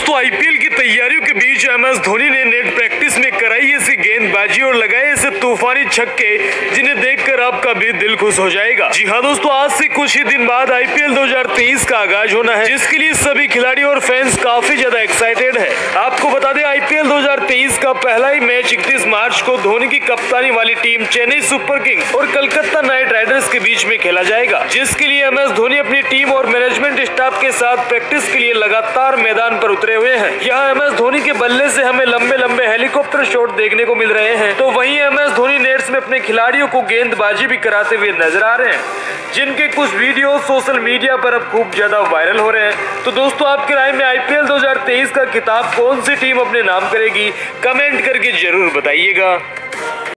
दोस्तों आईपीएल की तैयारियों के बीच एम एस धोनी ने नेट ऐसी गेंदबाजी और लगाए ऐसे तूफानी छक्के, जिन्हें देखकर आपका भी दिल खुश हो जाएगा। जी हाँ दोस्तों, आज से कुछ ही दिन बाद आईपीएल 2023 का आगाज़ होना है, जिसके लिए सभी खिलाड़ी और फैंस काफ़ी ज़्यादा एक्साइटेड है। आपको बता दें आईपीएल 2023 का पहला ही मैच इकतीस मार्च को धोनी की कप्तानी वाली टीम चेन्नई सुपर किंग और कलकत्ता नाइट राइडर्स के बीच में खेला जाएगा, जिसके लिए एम एस धोनी अपनी टीम और मैनेजमेंट स्टाफ के साथ प्रैक्टिस के लिए लगातार मैदान पर उतरे हुए हैं। यहाँ एम धोनी के बल्ले से हमें लंबे लंबे हेलीकॉप्टर शॉट देखने को मिल रहे हैं। तो वहीं एम एस धोनी नेट्स में अपने खिलाड़ियों को गेंदबाजी भी कराते हुए नज़र आ रहे हैं। जिनके कुछ वीडियो सोशल मीडिया पर अब खूब ज़्यादा वायरल हो रहे हैं। तो दोस्तों, आपके राय में आईपीएल 2023 का किताब कौन सी टीम अपने नाम करेगी? कमेंट करके ज़रूर बताइएगा।